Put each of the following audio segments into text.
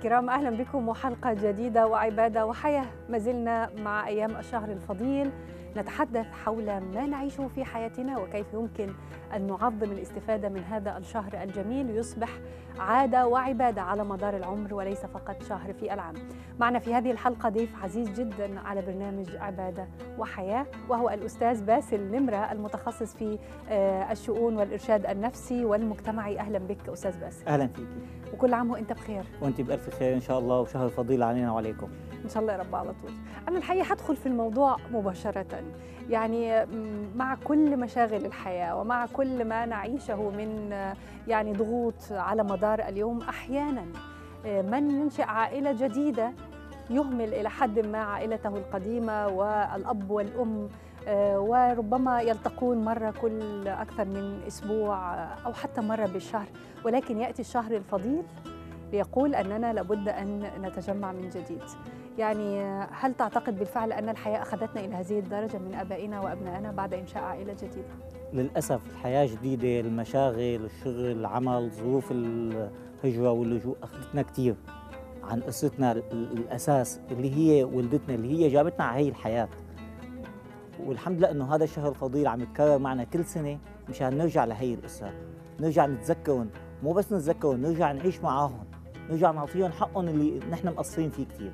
الكرام أهلا بكم وحلقة جديدة وعبادة وحياة ما زلنا مع أيام الشهر الفضيل نتحدث حول ما نعيشه في حياتنا وكيف يمكن أن نعظم الاستفادة من هذا الشهر الجميل ليصبح عادة وعبادة على مدار العمر وليس فقط شهر في العام. معنا في هذه الحلقة ضيف عزيز جدا على برنامج عبادة وحياة وهو الأستاذ باسل نمرة المتخصص في الشؤون والإرشاد النفسي والمجتمعي أهلا بك أستاذ باسل. أهلا فيكي. وكل عام وانت بخير. وانت بألف خير إن شاء الله وشهر فضيل علينا وعليكم. إن شاء الله يا رب على طول. أنا الحقيقة هدخل في الموضوع مباشرة يعني مع كل مشاغل الحياة ومع كل ما نعيشه من يعني ضغوط على مدار اليوم أحيانا من ينشئ عائلة جديدة يهمل إلى حد ما عائلته القديمة والأب والأم وربما يلتقون مرة كل أكثر من أسبوع أو حتى مرة بالشهر ولكن يأتي الشهر الفضيل ليقول أننا لابد أن نتجمع من جديد يعني هل تعتقد بالفعل أن الحياة أخذتنا إلى هذه الدرجة من أبائنا وأبنائنا بعد إنشاء عائلة جديدة؟ للأسف الحياة جديدة المشاغل الشغل العمل ظروف الهجرة واللجوء أخذتنا كثير عن قصتنا الأساس اللي هي ولدتنا اللي هي جابتنا على هي الحياة والحمد لله إنه هذا الشهر الفضيل عم يتكرر معنا كل سنة مشان نرجع لهي الاسر، نرجع نتذكرهم، مو بس نتذكرهم، نرجع نعيش معاهم، نرجع نعطيهم حقهم اللي نحن مقصرين فيه كثير.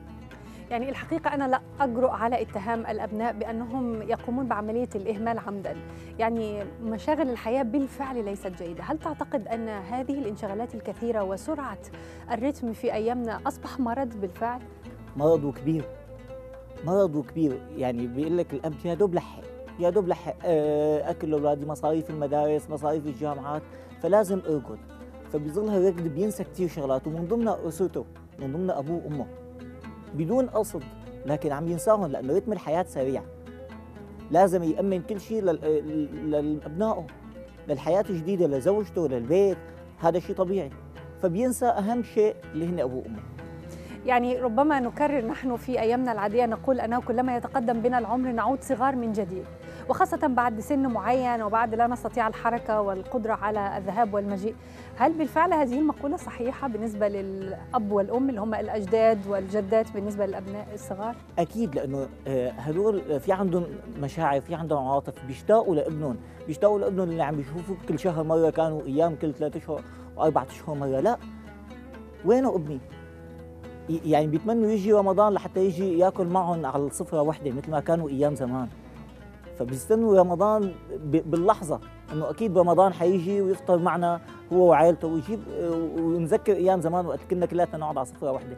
يعني الحقيقة أنا لا أجرؤ على اتهام الأبناء بأنهم يقومون بعملية الإهمال عمدا. يعني مشاغل الحياة بالفعل ليست جيدة. هل تعتقد أن هذه الانشغالات الكثيرة وسرعة الرتم في أيامنا أصبح مرض بالفعل؟ مرض كبير مرض كبير. يعني بيقول لك الاب يا دوب لحق يا دوب لحق أكل اولادي مصاريف المدارس مصاريف الجامعات فلازم ارقد فبيظل هالركض بينسى كثير شغلات ومن ضمنها أسرته من ضمنها أبوه وأمه. بدون قصد لكن عم ينساهم لأنه رتم الحياة سريع. لازم يأمن كل شيء لابنائه للحياة الجديدة لزوجته للبيت. هذا شيء طبيعي. فبينسى أهم شيء اللي هن أبوه وأمه. يعني ربما نكرر نحن في أيامنا العادية نقول أنه كلما يتقدم بنا العمر نعود صغار من جديد. وخاصة بعد سن معين وبعد لا نستطيع الحركة والقدرة على الذهاب والمجيء. هل بالفعل هذه المقولة صحيحة بالنسبة للأب والأم اللي هم الأجداد والجدات بالنسبة للأبناء الصغار؟ أكيد لأنه هدول في عندهم مشاعر في عندهم عواطف بيشتاقوا لابنهم. بيشتاقوا لابنهم اللي عم بيشوفوا كل شهر مرة كانوا أيام كل ثلاثة أشهر وأربعة أشهر مرة. لا. وينه أبني؟ يعني بيتمنوا يجي رمضان لحتى يجي ياكل معهم على السفره وحده مثل ما كانوا أيام زمان. فبيستنوا رمضان باللحظة إنه أكيد رمضان حيجي ويفطر معنا هو وعائلته ويجيب ونذكر أيام زمان وقت كنا كلاتنا نقعد على سفره وحده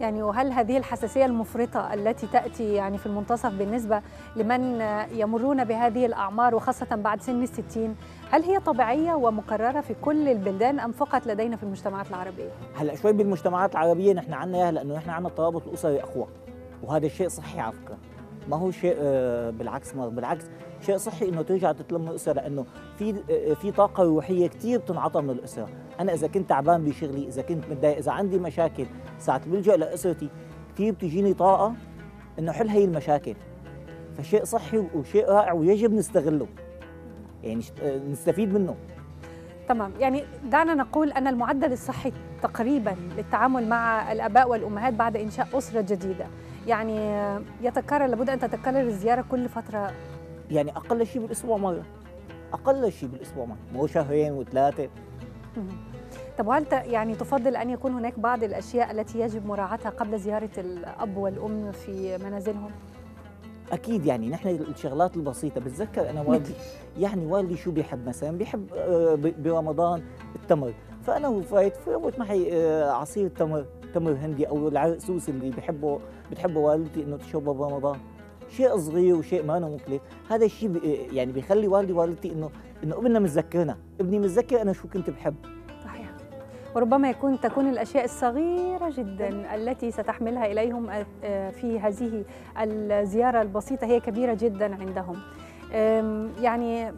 يعني وهل هذه الحساسية المفرطة التي تأتي يعني في المنتصف بالنسبة لمن يمرون بهذه الأعمار وخاصة بعد سن الستين هل هي طبيعية ومكررة في كل البلدان أم فقط لدينا في المجتمعات العربية؟ هلا شوي بالمجتمعات العربية نحن عنا إياها لأنه نحن عنا الترابط الأسري أقوى وهذا الشيء صحي على فكرة ما هو شيء بالعكس مرض بالعكس شيء صحي إنه ترجع تتلم الأسرة لأنه في في طاقة روحية كثير بتنعطى من الأسرة، أنا إذا كنت تعبان بشغلي، إذا كنت متضايق، إذا عندي مشاكل، ساعة بلجا لاسرتي كثير بتجيني طاقة إنه حل هي المشاكل. فشيء صحي وشيء رائع ويجب نستغله. يعني نستفيد منه. تمام. يعني دعنا نقول أن المعدل الصحي تقريبا للتعامل مع الآباء والأمهات بعد إنشاء أسرة جديدة. يعني يتكرر لابد أن تتكرر الزيارة كل فترة. يعني أقل شيء بالأسبوع مرة. أقل شيء بالأسبوع مرة. مو شهرين وثلاثة. طب وهل يعني تفضل أن يكون هناك بعض الأشياء التي يجب مراعاتها قبل زيارة الأب والأم في منازلهم؟ أكيد يعني نحن الشغلات البسيطة. بتذكر أنا والدي يعني والدي شو بيحب مثلا؟ بيحب برمضان التمر. فأنا وفايت فوت معي عصير تمر تمر هندي أو العرقسوس اللي بحبه بتحبه والدتي إنه تشربه برمضان. شيء صغير وشيء ما مكلف هذا الشيء يعني بيخلي والدي والدتي إنه إنه ابننا متذكرنا. ابني متذكر أنا شو كنت بحب. وربما يكون تكون الأشياء الصغيرة جدا التي ستحملها إليهم في هذه الزيارة البسيطة. هي كبيرة جدا عندهم. يعني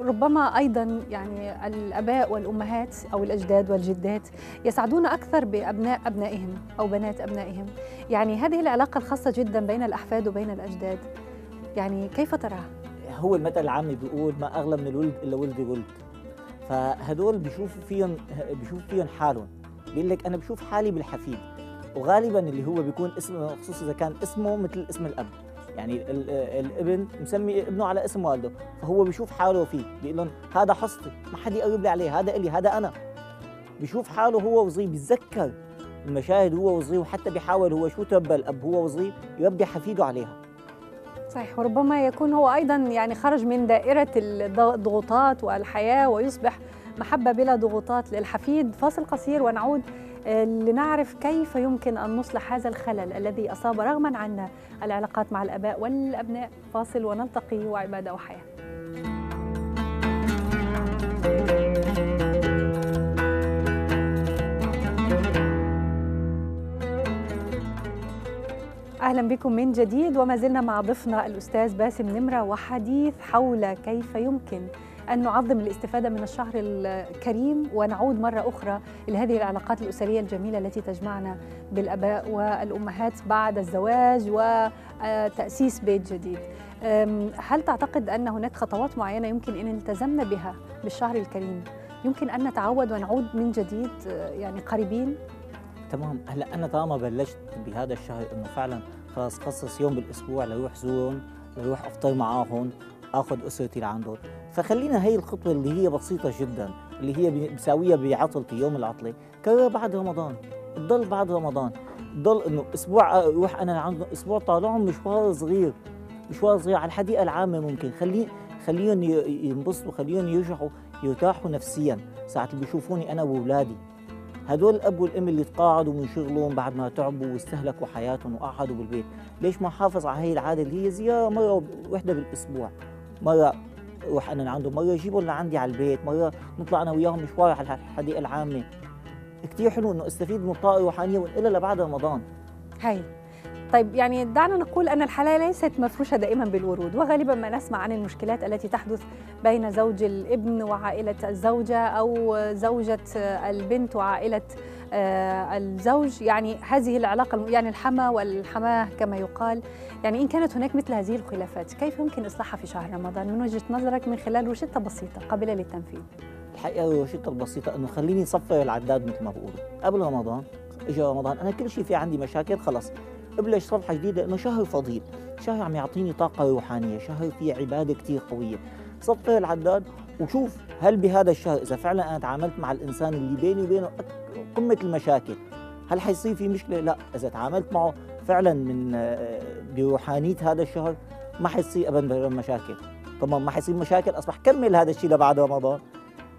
ربما أيضا يعني الأباء والأمهات أو الأجداد والجدات يسعدون أكثر بأبناء أبنائهم أو بنات أبنائهم. يعني هذه العلاقة الخاصة جدا بين الأحفاد وبين الأجداد. يعني كيف تراها؟ هو المثل العامي بيقول ما أغلى من الولد إلا ولد ولد فهدول بيشوفوا فيهم بيشوفوا فيهم حالهم. بيقول لك أنا بشوف حالي بالحفيد وغالبا اللي هو بيكون اسمه خصوصا إذا كان اسمه مثل اسم الأب. يعني ال- الابن مسمي ابنه على اسم والده فهو بيشوف حاله فيه. بيقول لهم هذا حصتي ما حد يقرب لي عليه هذا إلي هذا أنا. بيشوف حاله هو وصغير بيتذكر المشاهد هو وصغير وحتى بيحاول هو شو تربى الأب هو وصغير يربي حفيده عليها. صحيح وربما يكون هو أيضا يعني خرج من دائرة الضغوطات والحياة ويصبح محبة بلا ضغوطات للحفيد. فاصل قصير ونعود آه، لنعرف كيف يمكن أن نصلح هذا الخلل الذي أصاب رغما عنا العلاقات مع الآباء والأبناء. فاصل ونلتقي وعبادة وحياة. أهلا بكم من جديد وما زلنا مع ضيفنا الأستاذ باسم نمرة وحديث حول كيف يمكن أن نعظم الاستفادة من الشهر الكريم ونعود مرة أخرى لهذه العلاقات الأسرية الجميلة التي تجمعنا بالآباء والأمهات بعد الزواج وتأسيس بيت جديد. هل تعتقد أن هناك خطوات معينة يمكن أن التزمنا بها بالشهر الكريم يمكن أن نتعود ونعود من جديد يعني قريبين؟ تمام هلأ أنا طالما بلشت بهذا الشهر إنه فعلا خلص خصص يوم بالأسبوع لروح زورهم لروح أفطر معاهم آخذ أسرتي لعندهم. فخلينا هي الخطوة اللي هي بسيطة جدا اللي هي بساويها بعطلتي يوم العطلة. كرر بعد رمضان. تضل بعد رمضان. تضل إنه أسبوع أروح أنا لعندهم أسبوع طالعهم مشوار صغير. مشوار صغير على الحديقة العامة ممكن. خلي خليهم ينبسطوا خليهم يرجعوا يرتاحوا نفسيا. ساعة اللي بيشوفوني أنا وأولادي. هدول الأب والأم اللي تقاعدوا من شغلهم بعد ما تعبوا واستهلكوا حياتهم وقعدوا بالبيت. ليش ما حافظ على هي العادة اللي هي زيارة مرة وحدة بالأسبوع؟ مرة روح أنا لعندهم مرة جيبهم لعندي على البيت مرة نطلع أنا وياهم مشوار على الحديقة العامة. كثير حلو إنه أستفيد من الطاقة الروحانية وانقلها لبعد رمضان. هاي. طيب يعني دعنا نقول أن الحياة ليست مفروشة دائما بالورود وغالبا ما نسمع عن المشكلات التي تحدث بين زوج الابن وعائلة الزوجة أو زوجة البنت وعائلة آه، الزوج. يعني هذه العلاقة يعني الحما والحماه كما يقال. يعني إن كانت هناك مثل هذه الخلافات كيف يمكن إصلاحها في شهر رمضان؟ من وجهة نظرك من خلال روشتة بسيطة قابلة للتنفيذ. الحقيقة الروشته البسيطه إنه خليني صفر العداد مثل ما بقولوا. قبل رمضان اجى رمضان أنا كل شيء في عندي مشاكل خلص. ابلش صفحة جديدة إنه شهر فضيل. شهر عم يعطيني طاقة روحانية شهر فيه عبادة كثير قوية. صفر العداد وشوف هل بهذا الشهر إذا فعلا أنا تعاملت مع الإنسان اللي بيني وبينه قمة المشاكل هل حيصير في مشكلة؟ لا إذا تعاملت معه فعلا من آه، بروحانية هذا الشهر ما حيصير ابدا مشاكل طبعا ما حيصير مشاكل أصبح كمل هذا الشيء لبعد رمضان.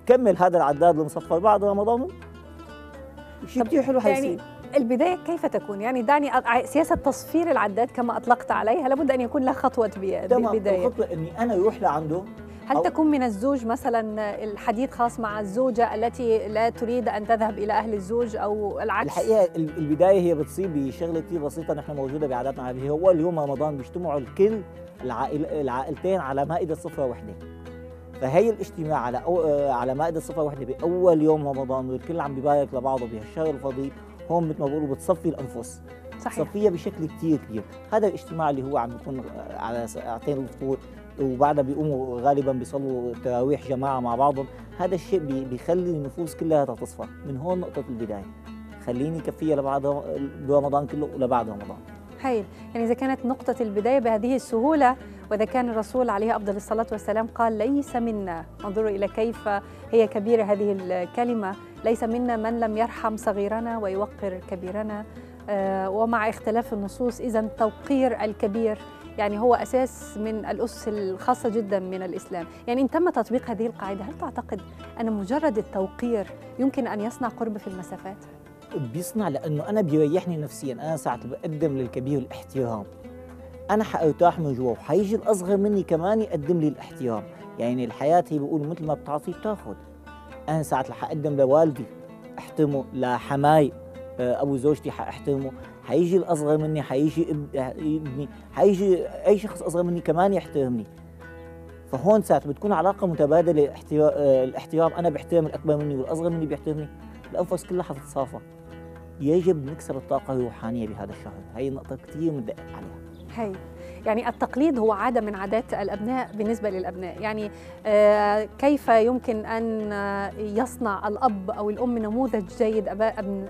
كمل هذا العداد المصفر بعد رمضان. شيء كثير حلو يعني حيصير. البداية كيف تكون؟ يعني دعني سياسة تصفير العداد كما أطلقت عليها لابد أن يكون لها خطوة بي- تمام بداية الخطوة إني أنا أروح لعنده هل تكون من الزوج مثلا الحديث خاص مع الزوجة التي لا تريد أن تذهب إلى أهل الزوج أو العكس؟ الحقيقة ال- البداية هي بتصير بشغلة كثير بسيطة نحن موجودة بعاداتنا العربيه هو اليوم رمضان بيجتمعوا الكل العائل العائلتين على مائدة سفره وحدة. فهي الاجتماع على أو على مائدة سفره وحدة. بأول يوم رمضان والكل عم بيبارك لبعضه بهالشهر الفضيل هون مثل ما بقولوا بتصفي الأنفس صحيح. صفية بشكل كتير كبير هذا الاجتماع اللي هو عم بيكون على ساعتين الفطور وبعدها بيقوموا غالبا بيصلوا تراويح جماعة مع بعضهم. هذا الشيء بي- بيخلي النفوس كلها تصفى من هون نقطة البداية. خليني كفية لبعد رم- رمضان كله ولبعد رمضان. هايل يعني إذا كانت نقطة البداية بهذه السهولة وإذا كان الرسول عليه أفضل الصلاة والسلام قال ليس منا انظروا إلى كيف هي كبيرة هذه الكلمة. ليس منا من لم يرحم صغيرنا ويوقر كبيرنا. آه، ومع اختلاف النصوص إذا توقير الكبير يعني هو أساس من الأسس الخاصة جدا من الإسلام. يعني إن تم تطبيق هذه القاعدة هل تعتقد أن مجرد التوقير يمكن أن يصنع قرب في المسافات؟ بيصنع لأنه أنا بيريحني نفسيا. أنا ساعة بقدم للكبير الاحترام. أنا حارتاح من جوا وحيجي الأصغر مني كمان يقدم لي الاحترام. يعني الحياة هي بيقولوا مثل ما بتعطي بتاخذ أنا ساعة اللي حقدم لوالدي أحترمه لحماي آه، أبو زوجتي حاحترمه حيجي الأصغر مني حيجي اب- ابني حيجي أي شخص أصغر مني كمان يحترمني. فهون ساعة بتكون علاقة متبادلة آه، الاحترام أنا بحترم الأكبر مني والأصغر مني بيحترمني. الأنفس كلها حتتصافى. يجب نكسب الطاقة الروحانية بهذا الشهر. هي النقطة كثير مدقق عليها. هي يعني التقليد هو عادة من عادات الأبناء بالنسبة للأبناء. يعني آه، كيف يمكن أن آه، يصنع الأب أو الأم نموذج جيد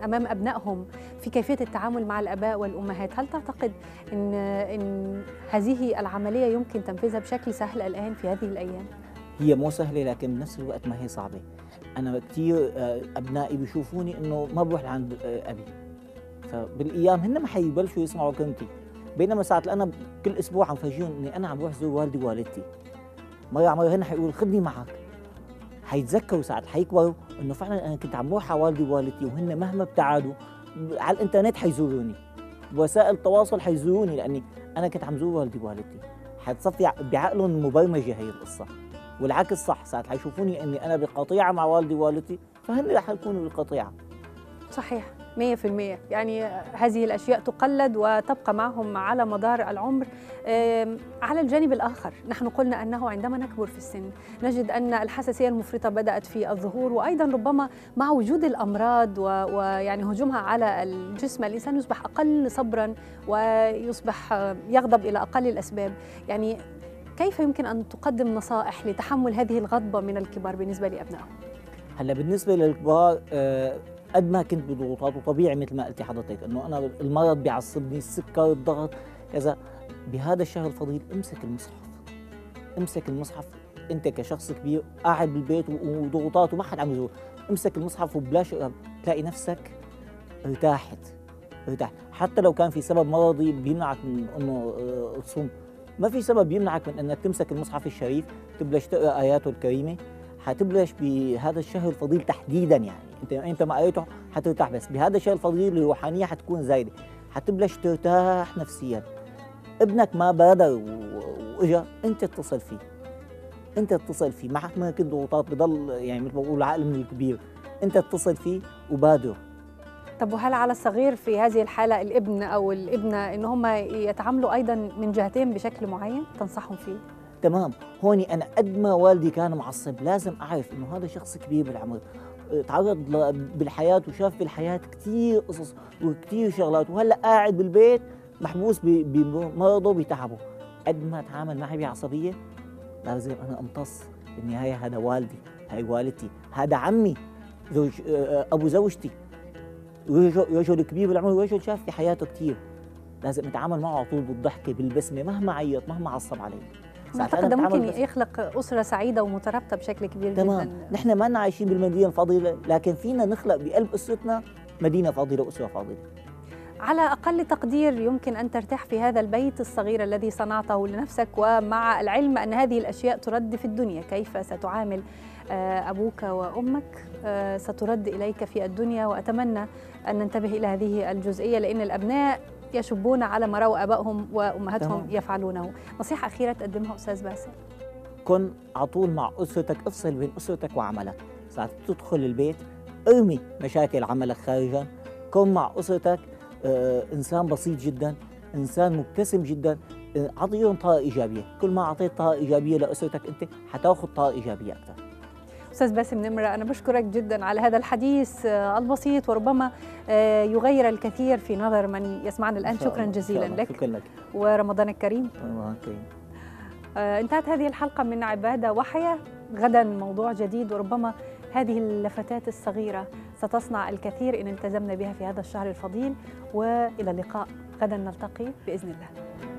أمام أبنائهم في كيفية التعامل مع الآباء والأمهات؟ هل تعتقد أن, إن هذه العملية يمكن تنفيذها بشكل سهل الآن في هذه الأيام؟ هي مو سهلة لكن بنفس الوقت ما هي صعبة. أنا كثير أبنائي بيشوفوني إنه ما بروح لعند آه، أبي. فبالأيام هن ما حيبلشوا يسمعوا كلمتي بينما ساعات أنا كل أسبوع عم فرجيهم إني أنا عم بروح زور والدي ووالدتي. مره على مره هن حيقولوا خذني معك. حيتذكروا ساعات حيكبروا إنه فعلا أنا كنت عم بروح على والدي ووالدتي وهن مهما ابتعدوا على الإنترنت حيزوروني. بوسائل التواصل حيزوروني لأني أنا كنت عم زور والدي ووالدتي. حتصفي بعقلهم مبرمجة هي القصة. والعكس صح ساعات حيشوفوني إني أنا بقطيعة مع والدي ووالدتي فهن رح يكونوا بقطيعة. صحيح. 100% يعني هذه الأشياء تقلد وتبقى معهم على مدار العمر. على الجانب الآخر نحن قلنا أنه عندما نكبر في السن نجد أن الحساسية المفرطة بدأت في الظهور وأيضا ربما مع وجود الأمراض ويعني هجومها على الجسم الإنسان يصبح أقل صبرا ويصبح يغضب إلى أقل الأسباب. يعني كيف يمكن أن تقدم نصائح لتحمل هذه الغضبة من الكبار بالنسبة لأبنائهم؟ هلأ بالنسبة للكبار آه، قد ما كنت بضغوطات وطبيعي مثل ما قلتي حضرتك إنه أنا المرض بيعصبني السكر الضغط كذا. بهذا الشهر الفضيل امسك المصحف. امسك المصحف. أنت كشخص كبير قاعد بالبيت وضغوطات وما حد عم يزور. امسك المصحف وبلاش تلاقي نفسك ارتاحت. ارتاحت. حتى لو كان في سبب مرضي بيمنعك من إنه آه، تصوم. ما في سبب يمنعك من إنك تمسك المصحف الشريف تبلش تقرأ آياته الكريمة. حتبلش بهذا الشهر الفضيل تحديدا يعني. انت أنت ما قريته حترتاح بس. بهذا الشهر الفضيل الروحانية حتكون زايدة. حتبلش ترتاح نفسيا. ابنك ما بادر وإجا أنت اتصل فيه. أنت اتصل فيه. معك ما كنت ضغوطات بضل يعني مثل ما بقول عقل من الكبير. أنت اتصل فيه وبادر. طب وهل على الصغير في هذه الحالة الابن أو الابنة إن هم يتعاملوا أيضا من جهتين بشكل معين تنصحهم فيه؟ تمام. هوني أنا قد ما والدي كان معصب لازم أعرف إنه هذا شخص كبير بالعمر. تعرض بالحياة وشاف بالحياة كثير قصص وكثير شغلات وهلأ قاعد بالبيت محبوس بمرضه بتعبه قد ما تعامل معي بعصبية لازم أنا أمتص بالنهاية هذا والدي هاي والدتي هذا عمي زوج أبو زوجتي. رجل رجل كبير بالعمر ورجل شاف في حياته كثير لازم أتعامل معه على طول بالضحكة بالبسمة مهما عيط مهما عصب علي. ساعات أعتقد ده ممكن يخلق أسرة سعيدة ومترابطة بشكل كبير تمام. جدا. نحن ما عايشين بالمدينة الفاضله لكن فينا نخلق بقلب أسرتنا مدينة فاضله وأسرة فاضله على أقل تقدير يمكن أن ترتاح في هذا البيت الصغير الذي صنعته لنفسك ومع العلم أن هذه الأشياء ترد في الدنيا. كيف ستعامل آه، أبوك وأمك؟ آه، سترد إليك في الدنيا وأتمنى أن ننتبه إلى هذه الجزئية لأن الأبناء يشبون على ما رأوا آبائهم وأمهاتهم تمام. يفعلونه. نصيحة أخيرة تقدمها أستاذ باسل. كن على طول مع أسرتك افصل بين أسرتك وعملك. ساعات تدخل البيت أرمي مشاكل عملك خارجا. كن مع أسرتك آه إنسان بسيط جدا إنسان مبتسم جدا. آه، أعطيهم طاقة إيجابية. كل ما أعطيت طاقة إيجابية لأسرتك أنت حتأخذ طاقة إيجابية أكثر. أستاذ باسم نمرة أنا بشكرك جدا على هذا الحديث آه، البسيط وربما آه، يغير الكثير في نظر من يسمعنا شاء شكرا جزيلا. لك. شكرا لك. ورمضان الكريم. رمضان كريم آه، انتهت هذه الحلقة من عبادة وحياة. غدا موضوع جديد وربما هذه اللفتات الصغيرة ستصنع الكثير إن التزمنا بها في هذا الشهر الفضيل. وإلى اللقاء. غدا نلتقي بإذن الله.